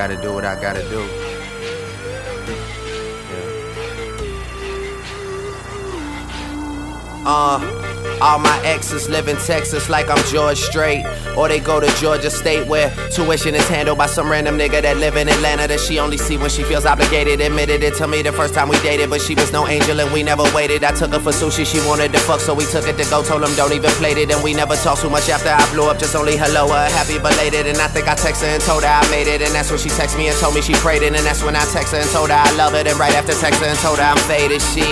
gotta do what I gotta do. Uh, all my exes live in Texas like I'm George Strait. Or they go to Georgia State where tuition is handled by some random nigga that live in Atlanta that she only see when she feels obligated. Admitted it to me the first time we dated, but she was no angel and we never waited. I took her for sushi, she wanted to fuck, so we took it to go. Told him don't even play it, and we never talked too much after I blew up. Just only hello, her, happy belated. And I think I texted and told her I made it. And that's when she texted me and told me she prayed it. And that's when I texted her and told her I love it. And right after texting and told her I'm faded, she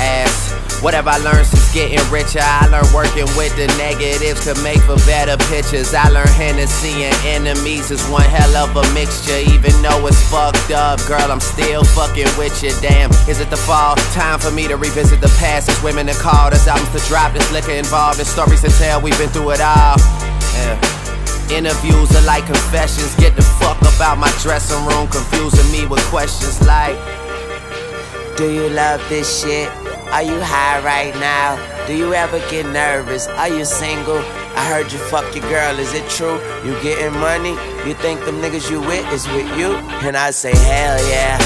asked. Whatever I learned since getting richer, I learned working with the negatives could make for better pictures. I learned Hennessy and enemies is one hell of a mixture. Even though it's fucked up, girl, I'm still fucking with you. Damn, is it the fall? Time for me to revisit the past. There's women that call, there's albums to drop, there's liquor involved, there's stories to tell. We've been through it all. Yeah. Interviews are like confessions. Get the fuck about my dressing room, confusing me with questions like Do you love this shit? Are you high right now? Do you ever get nervous? Are you single? I heard you fuck your girl, is it true? You getting money? You think them niggas you with is with you? And I say, hell yeah,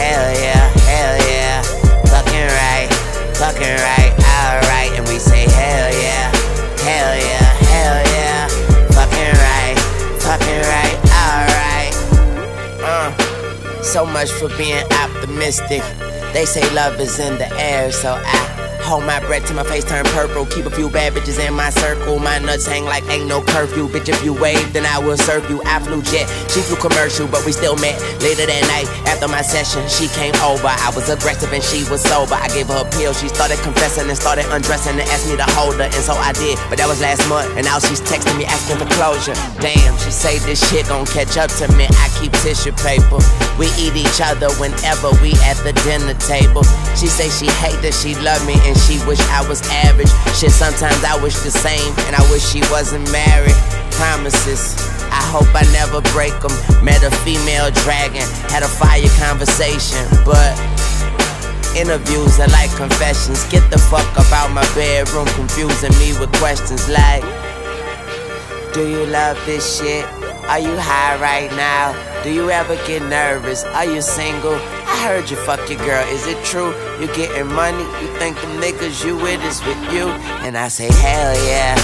hell yeah, hell yeah. Fucking right, fucking right, alright. And we say, hell yeah, hell yeah, hell yeah. Fucking right, fucking right, alright. Uh, so much for being optimistic. They say love is in the air, so I Hold my breath till my face turn purple. Keep a few bad bitches in my circle. My nuts hang like ain't no curfew. Bitch, if you wave, then I will serve you. I flew jet, she flew commercial, but we still met. Later that night, after my session, she came over. I was aggressive and she was sober. I gave her a pill. She started confessing and started undressing and asked me to hold her, and so I did. But that was last month, and now she's texting me asking for closure. Damn, she say this shit gon' catch up to me. I keep tissue paper. We eat each other whenever we at the dinner table. She say she hate that she love me and she wish I was average. Shit, sometimes I wish the same, and I wish she wasn't married. Promises. I hope I never break them. Met a female dragon, had a fire conversation, but interviews are like confessions. Get the fuck about my bedroom, confusing me with questions like Do you love this shit? Are you high right now? Do you ever get nervous? Are you single? I heard you fuck your girl, is it true? You getting money? You think the niggas you with is with you? And I say, hell yeah,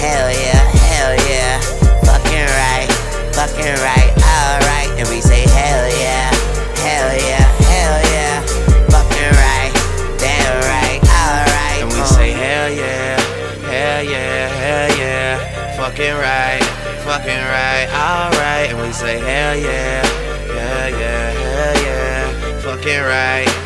hell yeah, hell yeah. Fucking right, fucking right, alright. And we say, hell yeah, hell yeah, hell yeah. Fucking right, damn right, alright. And we say, uh. hell yeah, hell yeah, hell yeah. Fucking right, fucking right, alright. And we say, hell yeah, yeah, yeah, hell yeah fucking right.